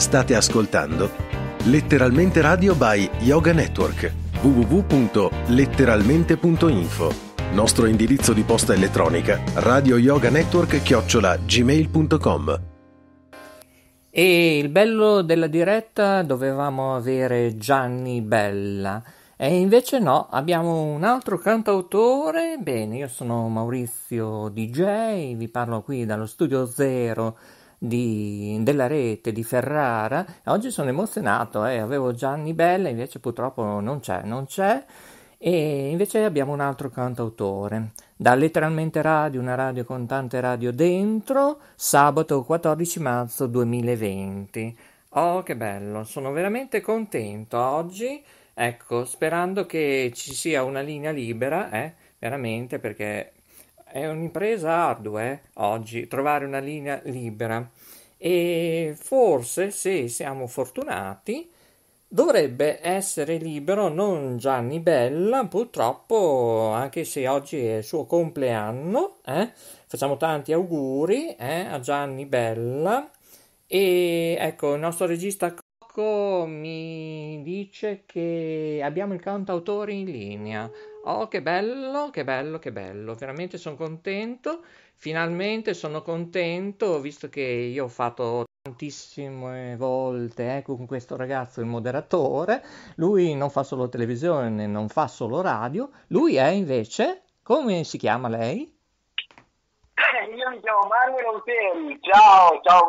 State ascoltando Letteralmente Radio by Yoga Network www.letteralmente.info Nostro indirizzo di posta elettronica radio yoga network chiocciola gmail.com E il bello della diretta dovevamo avere Gianni Bella. E invece no, abbiamo un altro cantautore. Bene, io sono Maurizio DJ, vi parlo qui dallo studio zero di, della rete di Ferrara. Oggi sono emozionato, eh, avevo Gianni Bella, invece purtroppo non c'è, non c'è. E invece abbiamo un altro cantautore. Da Letteralmente Radio, una radio con tante radio dentro, sabato 14 marzo 2020. Oh, che bello, sono veramente contento oggi. Ecco, sperando che ci sia una linea libera, eh, veramente, perché è un'impresa ardua eh, oggi trovare una linea libera. E forse se siamo fortunati dovrebbe essere libero non Gianni Bella purtroppo anche se oggi è il suo compleanno eh, facciamo tanti auguri eh, a Gianni Bella. E ecco il nostro regista Cocco mi dice che abbiamo il cantautore in linea Oh, che bello, che bello, che bello, veramente sono contento, finalmente sono contento, visto che io ho fatto tantissime volte eh, con questo ragazzo, il moderatore, lui non fa solo televisione, non fa solo radio, lui è invece, come si chiama lei? Eh, io mi chiamo Manuel Auteri, ciao, ciao,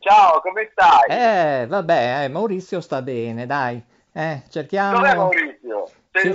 ciao, come stai? Eh, vabbè, eh, Maurizio sta bene, dai, eh, cerchiamo... Dov'è Maurizio? Sì. è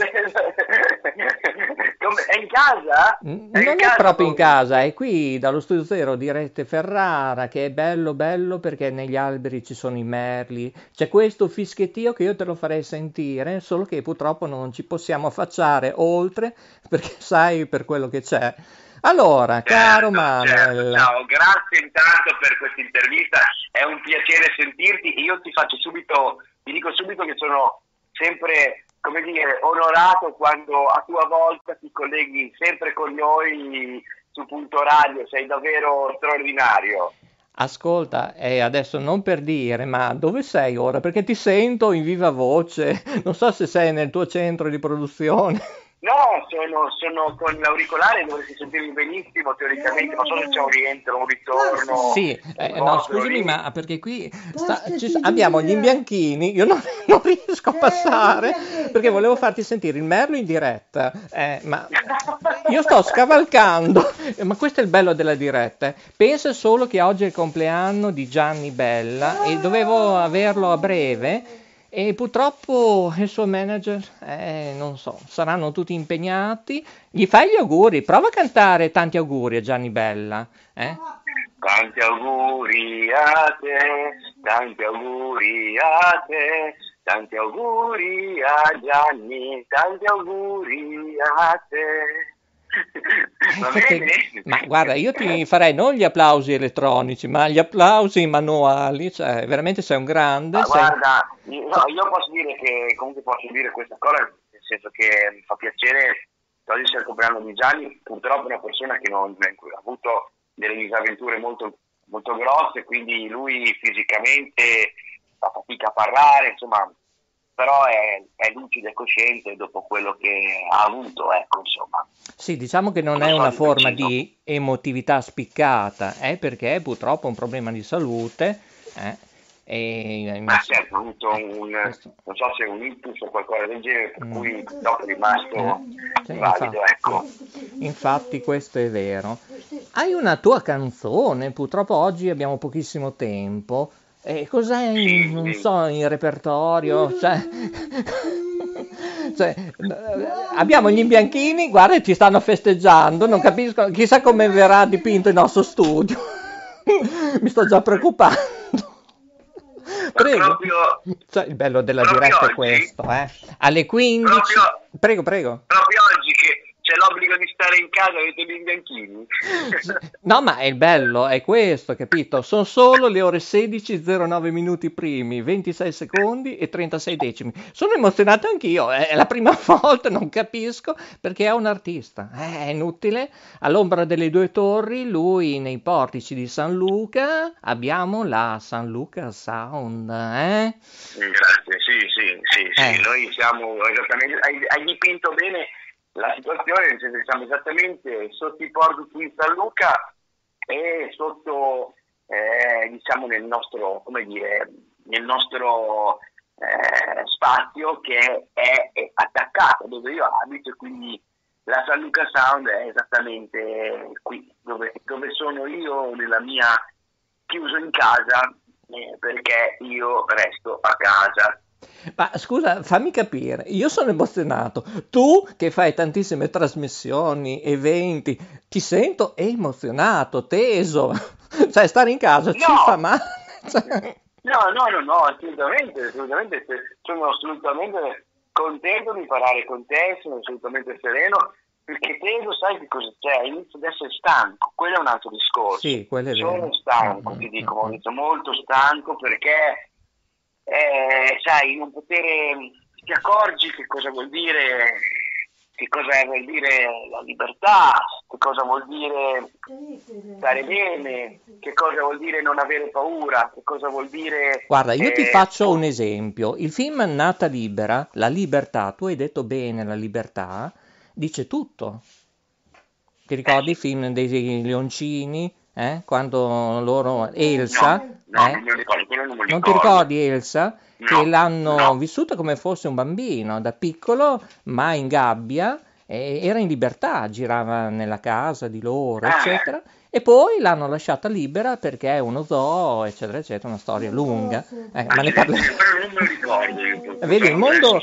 in casa? È non in è casa proprio in casa, è qui dallo studio zero di Rete Ferrara, che è bello bello perché negli alberi ci sono i merli, c'è questo fischiettio che io te lo farei sentire, solo che purtroppo non ci possiamo affacciare oltre, perché sai per quello che c'è. Allora, certo, caro Manuel. Certo, ciao, grazie intanto per questa intervista, è un piacere sentirti. Io ti faccio subito, ti dico subito che sono sempre come dire, onorato quando a tua volta ti colleghi sempre con noi su Punto Radio, sei davvero straordinario. Ascolta, e adesso non per dire, ma dove sei ora? Perché ti sento in viva voce, non so se sei nel tuo centro di produzione. No, sono, sono con l'auricolare, dovresti sentirmi benissimo teoricamente, ma so se c'è un rientro, un ritorno. Sì, eh, no, scusami, ma perché qui sta, ci, abbiamo gli imbianchini, io non, non, riesco a passare perché volevo farti sentire il merlo in diretta, eh, ma io sto scavalcando, ma questo è il bello della diretta. Pensa solo che oggi è il compleanno di Gianni Bella e dovevo averlo a breve e purtroppo il suo manager, eh, non so, saranno tutti impegnati. Gli fai gli auguri, prova a cantare tanti auguri a Gianni Bella. Eh? Tanti auguri a te, tanti auguri a te, tanti auguri a Gianni, tanti auguri a te. Perché, ma guarda, io ti farei non gli applausi elettronici, ma gli applausi manuali, cioè veramente sei un grande. Ma sei... Guarda, io, no, io posso dire che comunque posso dire questa cosa, nel senso che mi fa piacere che oggi sia il compleanno di Gianni, purtroppo è una persona che non, ha avuto delle disavventure molto, molto grosse, quindi lui fisicamente fa fatica a parlare, insomma però è, è lucido e cosciente dopo quello che ha avuto, ecco, insomma. Sì, diciamo che non, non è una forma di emotività spiccata, eh, perché è purtroppo un problema di salute. Eh, e, Ma certo, ha avuto un, non so se un impulso o qualcosa del genere, per mm. cui dopo è rimasto eh, sì, valido, infatti, ecco. Infatti questo è vero. Hai una tua canzone, purtroppo oggi abbiamo pochissimo tempo, e cos'è in, non so, in repertorio? Cioè, cioè, abbiamo gli imbianchini, guarda, ci stanno festeggiando, non capisco, chissà come verrà dipinto il nostro studio. Mi sto già preoccupando. Prego. Proprio, cioè, il bello della diretta oggi, è questo, eh. Alle 15. Proprio, prego, prego. Proprio oggi c'è l'obbligo di stare in casa, avete gli imbianchini. no, ma è bello, è questo, capito? Sono solo le ore 16, 09 minuti primi, 26 secondi e 36 decimi. Sono emozionato anch'io, è la prima volta, non capisco perché è un artista. È inutile. All'ombra delle due torri, lui nei portici di San Luca, abbiamo la San Luca Sound, eh? Grazie, sì, sì, sì, sì. Eh. noi siamo esattamente, hai, hai dipinto bene la situazione, che siamo esattamente sotto i porti di San Luca e sotto, eh, diciamo, nel nostro, come dire, nel nostro eh, spazio che è, è, attaccato dove io abito e quindi la San Luca Sound è esattamente qui dove, dove sono io nella mia chiuso in casa eh, perché io resto a casa ma scusa, fammi capire, io sono emozionato, tu che fai tantissime trasmissioni, eventi, ti sento emozionato, teso, cioè stare in casa no. ci fa male. Cioè... No, no, no, no, assolutamente, assolutamente, sono assolutamente contento di parlare con te, sono assolutamente sereno, perché teso sai che cosa c'è, inizio ad essere stanco, quello è un altro discorso. Sì, quello è vero. Sono stanco, mm-hmm. ti dico, mm, mm. molto stanco perché eh, sai, non potere, ti accorgi che cosa vuol dire, che cosa vuol dire la libertà, che cosa vuol dire stare bene, che cosa vuol dire non avere paura, che cosa vuol dire... Guarda, io eh, ti faccio un esempio. Il film Nata Libera, La libertà, tu hai detto bene la libertà, dice tutto. Ti ricordi il film dei leoncini? Eh? Quando loro, Elsa, no, no, eh? non, ricordo, non, non ti ricordi Elsa? No, che l'hanno no. vissuta come fosse un bambino da piccolo, ma in gabbia, era in libertà, girava nella casa di loro, ah. eccetera. E poi l'hanno lasciata libera perché è uno zoo, eccetera, eccetera, una storia lunga. Eh, ma ne parlo... Vedi, il mondo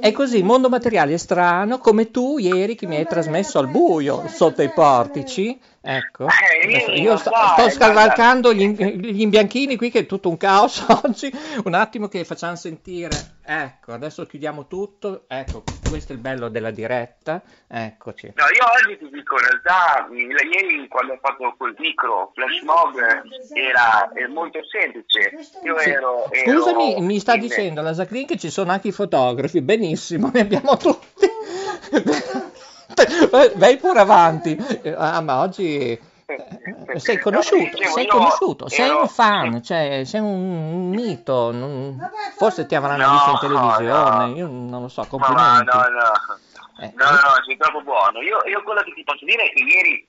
è così, il mondo materiale è strano, come tu ieri che mi hai trasmesso al buio sotto i portici. Ecco, eh, io sto, sto scavalcando gli, gli, imbianchini qui che è tutto un caos oggi. Un attimo che facciamo sentire. Ecco, adesso chiudiamo tutto. Ecco, questo è il bello della diretta. Eccoci. No, io oggi ti dico, in realtà, ieri quando ho fatto quel micro flash mob era molto semplice. Io sì. ero, ero, Scusami, mi sta dicendo la Zacrin che ci sono anche i fotografi. Benissimo, ne abbiamo tutti. Vai pure avanti. Ah, ma oggi eh, sei conosciuto, no, sei conosciuto, sei un fan, cioè sei un mito. Non... Forse ti avranno no, visto in televisione, no. io non lo so, complimenti. No, no, no. Eh. No, no, sei troppo buono. Io, io quello che ti posso dire è che ieri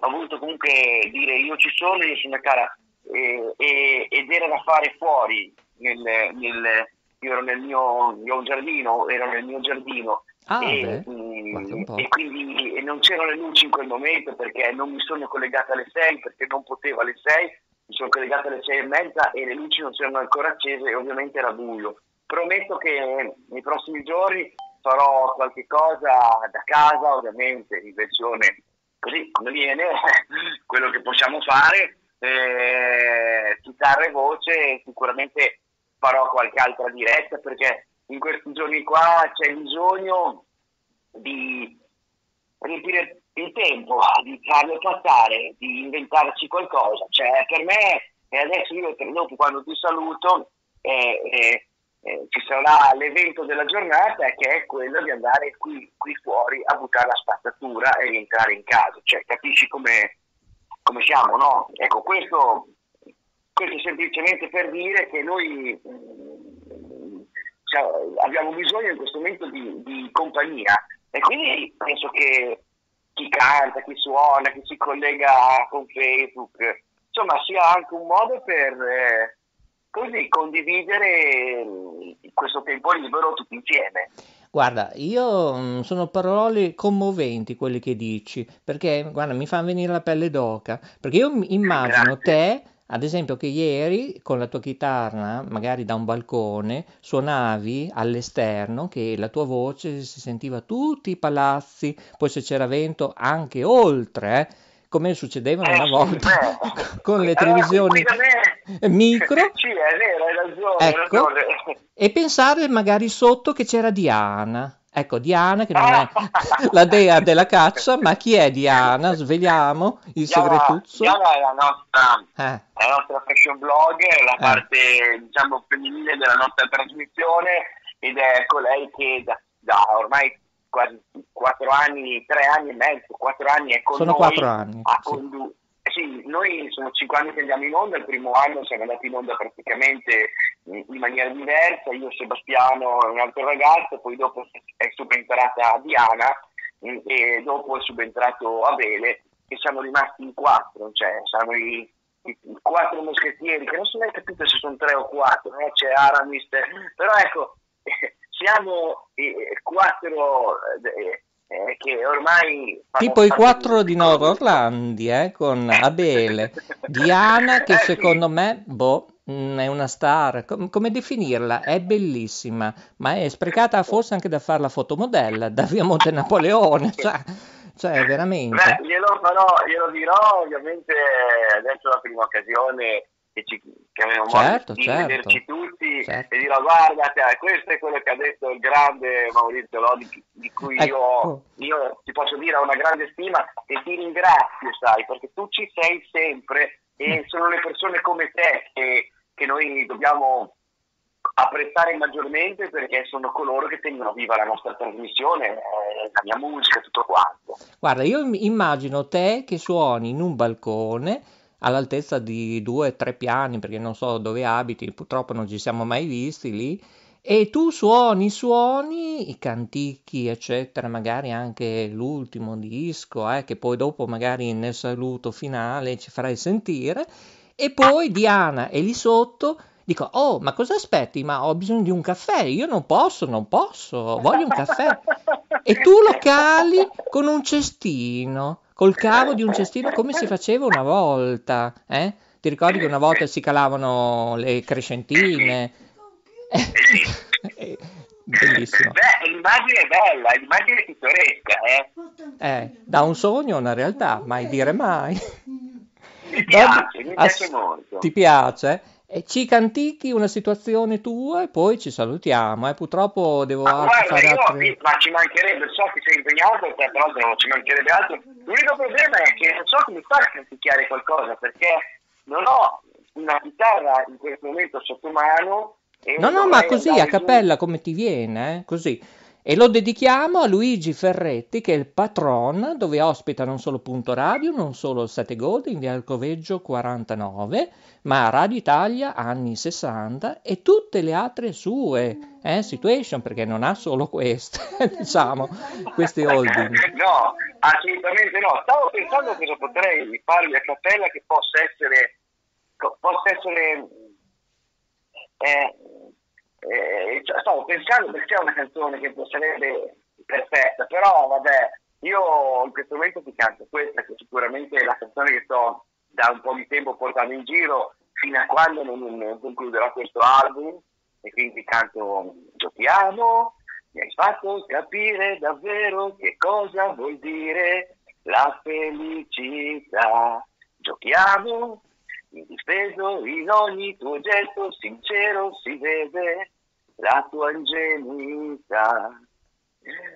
ho voluto comunque dire io ci sono, io sono a cara e, e, ed era da fare fuori nel, nel, io ero nel mio, io ho un giardino, ero nel mio giardino Ah, e, mh, e, quindi e non c'erano le luci in quel momento perché non mi sono collegata alle 6 perché non potevo alle 6 mi sono collegata alle 6 e mezza e le luci non c'erano ancora accese e ovviamente era buio. Prometto che nei prossimi giorni farò qualche cosa da casa ovviamente in versione così come viene quello che possiamo fare eh, chitarra e voce sicuramente farò qualche altra diretta perché in questi giorni qua c'è bisogno di riempire il tempo, di farlo passare, di inventarci qualcosa. Cioè, per me, e adesso io dopo quando ti saluto, eh, eh, eh, ci sarà l'evento della giornata che è quello di andare qui, qui, fuori a buttare la spazzatura e rientrare in casa. Cioè, capisci come, come siamo, no? Ecco, questo, questo semplicemente per dire che noi cioè, abbiamo bisogno in questo momento di, di, compagnia e quindi penso che chi canta, chi suona, chi si collega con Facebook, insomma sia anche un modo per eh, così condividere questo tempo libero tutti insieme. Guarda, io mm, sono parole commoventi quelle che dici, perché guarda, mi fanno venire la pelle d'oca, perché io immagino Grazie. te ad esempio che ieri con la tua chitarra, magari da un balcone, suonavi all'esterno che la tua voce si sentiva tutti i palazzi, poi se c'era vento anche oltre, eh, come succedeva una eh, volta sì, con le televisioni allora, micro. Sì, è vero, hai ragione, ecco, hai ragione. E pensare magari sotto che c'era Diana. Ecco, Diana, che non è la dea della caccia, ma chi è Diana? Sveliamo il Diana, segretuzzo. Diana è la nostra, Eh, la nostra fashion blog, è la Eh. parte diciamo femminile della nostra trasmissione ed è colei che da, da ormai quasi quattro anni, tre anni e mezzo, quattro anni è con sono noi. quattro anni. a sì. condu- eh sì, noi sono cinque anni che andiamo in onda, il primo anno siamo andati in onda praticamente in maniera diversa, io Sebastiano e un altro ragazzo, poi dopo è subentrata Diana mm, e dopo è subentrato Abele e siamo rimasti in quattro, cioè siamo i, i- i quattro moschettieri, che non si è mai capito se sono tre o quattro, no? c'è Aramis, però ecco, siamo i quattro eh, eh, che ormai... Tipo i quattro di Nord gruppo. Orlandi, eh, con Abele, Diana che Eh, sì. secondo me, boh, mm, è una star. Com- come definirla? È bellissima, ma è sprecata forse anche da fare la fotomodella, da via Monte Napoleone, cioè, cioè veramente. Beh, glielo farò, glielo dirò ovviamente adesso la prima occasione che, ci, che avevamo Certo, modo di certo. vederci tutti Certo. e dirò guarda te, questo è quello che ha detto il grande Maurizio Lodi di cui Ecco. io, io ti posso dire ho una grande stima e ti ringrazio sai perché tu ci sei sempre e sono le persone come te che, che noi dobbiamo apprezzare maggiormente perché sono coloro che tengono viva la nostra trasmissione, eh, la mia musica, tutto quanto. Guarda, io im- immagino te che suoni in un balcone all'altezza di due o tre piani, perché non so dove abiti, purtroppo non ci siamo mai visti lì, e tu suoni, suoni i cantichi, eccetera, magari anche l'ultimo disco, eh, che poi dopo magari nel saluto finale ci farai sentire, e poi Diana è lì sotto. Dico, oh, ma cosa aspetti? Ma ho bisogno di un caffè. Io non posso, non posso, voglio un caffè. E tu lo cali con un cestino, col cavo di un cestino come si faceva una volta, eh? Ti ricordi che una volta si calavano le crescentine? Bellissimo. Beh, l'immagine è bella, l'immagine è pittoresca, eh. Eh, da un sogno a una realtà, mai dire mai. Mi piace, mi piace Ass- molto. Ti piace? E ci cantichi una situazione tua e poi ci salutiamo. Eh. Purtroppo devo Ma guarda, fare io- ma ci mancherebbe, so che sei impegnato, cioè, però non ci mancherebbe altro. L'unico problema è che non so come fare a canticchiare qualcosa, perché non ho una chitarra in questo momento sotto mano. No, no, ma così a giù. cappella come ti viene, eh? Così. E lo dedichiamo a Luigi Ferretti, che è il patron, dove ospita non solo Punto Radio, non solo il 7 Gold in via Alcoveggio 49, ma Radio Italia anni 60 e tutte le altre sue eh, situation, perché non ha solo queste, diciamo, queste holding. No, assolutamente no. Stavo pensando cosa potrei fargli a cappella che possa essere, possa essere, eh, eh, cioè, stavo pensando perché è una canzone che sarebbe perfetta, però vabbè, io in questo momento ti canto questa che sicuramente è la canzone che sto da un po' di tempo portando in giro fino a quando non, non concluderò questo album e quindi canto Giochiamo, mi hai fatto capire davvero che cosa vuol dire la felicità. Giochiamo, indifeso in ogni tuo gesto sincero si vede la tua ingenuità.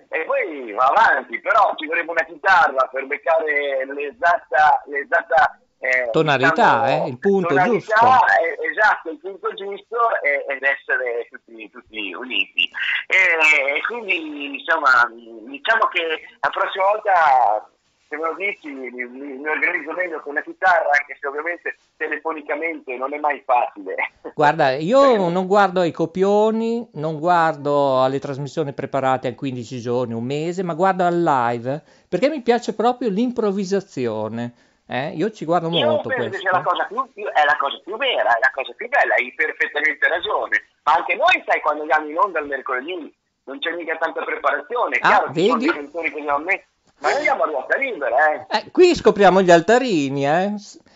E poi va avanti, però ci vorrebbe una chitarra per beccare l'esatta, l'esatta eh, Tonalità, diciamo, eh, il punto tonalità, giusto. eh, esatto, il punto giusto e- ed essere tutti, tutti uniti. E quindi insomma, diciamo che la prossima volta se me lo dici mi, mi- organizzo meglio con la chitarra, anche se ovviamente telefonicamente non è mai facile. Guarda, io non guardo ai copioni, non guardo alle trasmissioni preparate a 15 giorni, un mese, ma guardo al live perché mi piace proprio l'improvvisazione. eh? Io ci guardo Io molto questo. sia la cosa più, è la cosa più vera, è la cosa più bella, hai perfettamente ragione. Ma anche noi, sai, quando andiamo in onda il mercoledì non c'è mica tanta preparazione. È Ah, chiaro sono vedi? dei canzoni che abbiamo messo, ma noi andiamo a ruota libera, eh. Eh, qui scopriamo gli altarini, eh?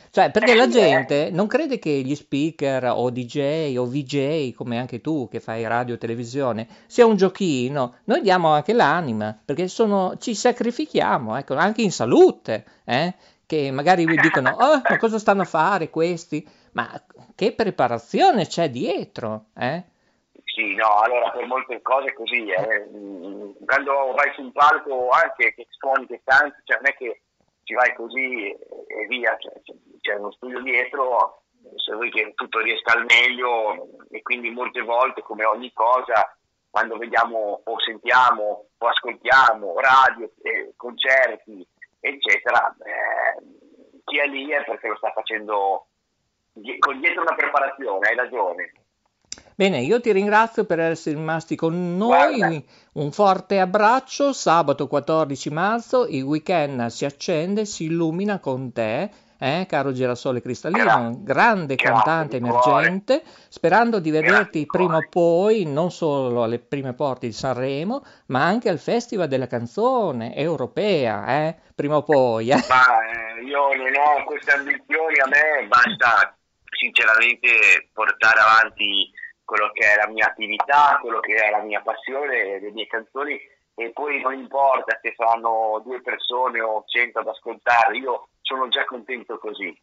Cioè, perché la Eh, gente non crede che gli speaker o DJ o VJ, come anche tu che fai radio e televisione, sia un giochino. Noi diamo anche l'anima, perché sono, ci sacrifichiamo, ecco, anche in salute, eh? Che magari vi dicono, oh, ma cosa stanno a fare questi? Ma che preparazione c'è dietro, eh? Sì, no, allora per molte cose così, eh. quando vai su un palco anche che suoni che tanti, cioè non è che ci vai così e via, cioè, c'è uno studio dietro, se vuoi che tutto riesca al meglio e quindi molte volte come ogni cosa quando vediamo o sentiamo o ascoltiamo radio, eh, concerti eccetera, eh, chi è lì è perché lo sta facendo con dietro una preparazione, hai ragione. Bene, io ti ringrazio per essere rimasti con noi. Guarda. Un forte abbraccio. Sabato 14 marzo il weekend si accende, si illumina con te eh, caro Girasole Cristallino, un grande cantante emergente, sperando di vederti prima o poi, non solo alle prime porte di Sanremo, ma anche al Festival della canzone europea, eh, prima o poi. Eh. Ma eh, io non ho queste ambizioni, a me basta sinceramente portare avanti quello che è la mia attività, quello che è la mia passione, le mie canzoni e poi non importa se saranno due persone o cento ad ascoltare, io sono già contento così.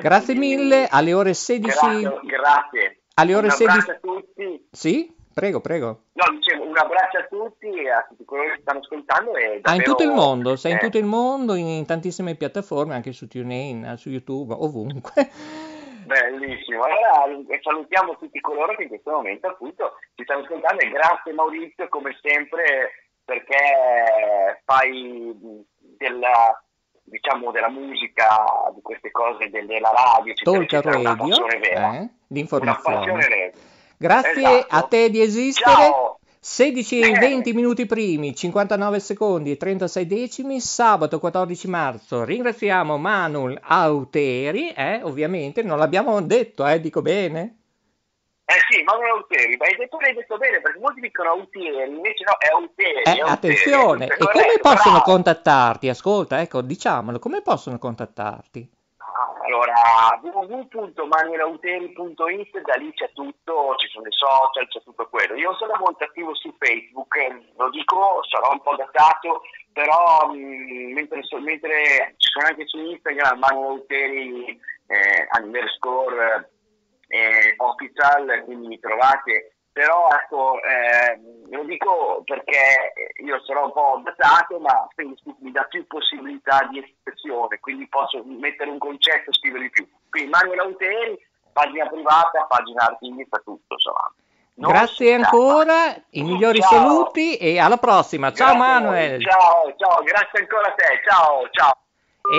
Grazie mille, alle ore 16. Grazie. grazie. Alle ore un 16. a tutti. Sì? Prego, prego. No, dicevo, un abbraccio a tutti e a tutti coloro che stanno ascoltando. E davvero, ah, in tutto il mondo, sei eh. in tutto il mondo, in, in tantissime piattaforme, anche su TuneIn, su YouTube, ovunque. Bellissimo, allora salutiamo tutti coloro che in questo momento appunto ci stanno ascoltando e grazie Maurizio come sempre perché fai della, diciamo, della musica, di queste cose, della radio, eccetera, eccetera, una passione vera. Eh. Una passione vera. Grazie esatto. a te di esistere. Ciao. 16 e 20 eh. minuti primi, 59 secondi e 36 decimi, sabato 14 marzo. Ringraziamo Manuel Auteri, eh, ovviamente, non l'abbiamo detto, eh, dico bene. Eh sì, ma non Autieri, ma hai detto, l'hai detto bene perché molti dicono Autieri, invece no, è Autieri. Eh, è attenzione, e come possono bravo. contattarti? Ascolta, ecco, diciamolo, come possono contattarti? Allora, www.manuelauteri.it, da lì c'è tutto, ci sono i social, c'è tutto quello. Io sono molto attivo su Facebook, lo dico, sarò un po' datato, però mh, mm, mentre, mentre, ci sono anche su Instagram, Manuel Auteri, eh, underscore eh, official, quindi mi trovate. Però ecco, eh, lo dico perché io sarò un po' datato, ma Facebook mi dà più possibilità di espressione, quindi posso mettere un concetto e scrivere di più. Quindi Manuel Auteri, pagina privata, pagina artistica, tutto insomma. Non grazie ancora, i migliori ciao. saluti e alla prossima. Ciao grazie Manuel. Ciao, ciao, grazie ancora a te. Ciao, ciao.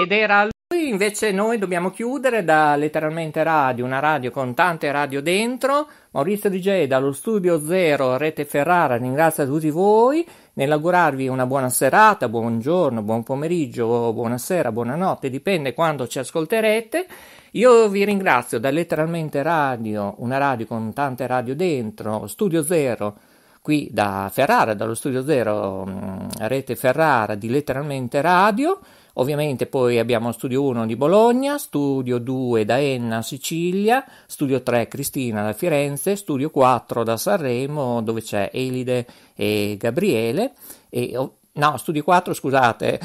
Ed era invece noi dobbiamo chiudere da letteralmente radio, una radio con tante radio dentro. Maurizio DJ dallo studio Zero Rete Ferrara ringrazia tutti voi nell'augurarvi una buona serata, buongiorno, buon pomeriggio, buonasera, buonanotte, dipende quando ci ascolterete. Io vi ringrazio da letteralmente radio, una radio con tante radio dentro, studio Zero qui da Ferrara, dallo studio Zero mm, Rete Ferrara di letteralmente radio. Ovviamente poi abbiamo Studio 1 di Bologna, Studio 2 da Enna, Sicilia, Studio 3 Cristina da Firenze, Studio 4 da Sanremo dove c'è Elide e Gabriele. E oh, no, Studio 4 scusate,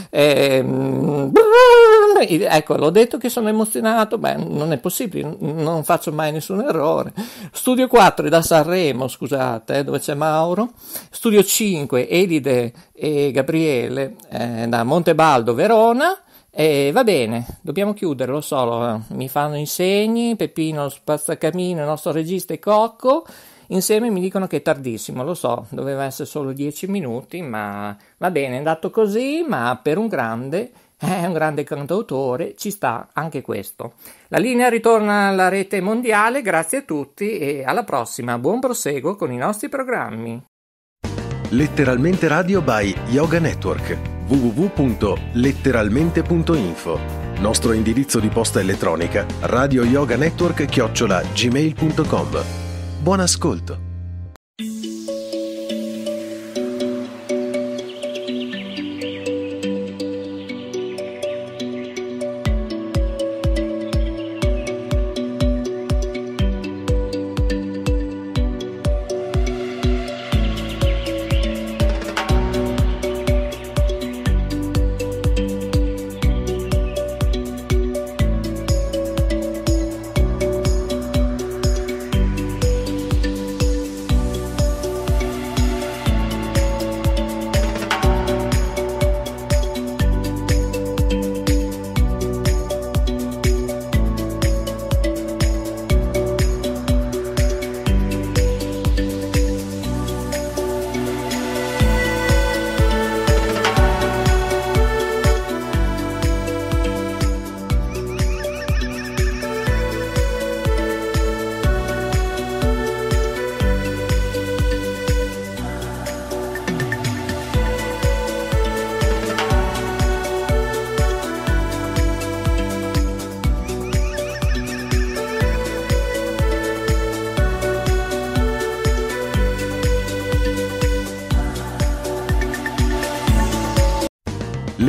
ehm, ecco, l'ho detto che sono emozionato, beh, non è possibile, non faccio mai nessun errore. Studio 4 è da Sanremo, scusate, eh, dove c'è Mauro. Studio 5, Elide e Gabriele eh, da Montebaldo, Verona. E va bene, dobbiamo chiudere, lo so, mi fanno i segni, Peppino Spazzacamino, il nostro regista e Cocco. Insieme mi dicono che è tardissimo, lo so, doveva essere solo 10 minuti, ma va bene, è andato così, ma per un grande è un grande cantautore, ci sta anche questo. La linea ritorna alla rete mondiale, grazie a tutti e alla prossima. Buon proseguo con i nostri programmi. Letteralmente Radio by Yoga Network www.letteralmente.info Nostro indirizzo di posta elettronica radio yoga network chiocciola gmail.com Buon ascolto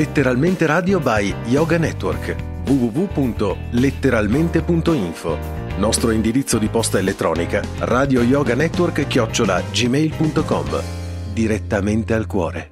Letteralmente Radio by Yoga Network. www.letteralmente.info Nostro indirizzo di posta elettronica radio yoga network chiocciola gmail.com Direttamente al cuore.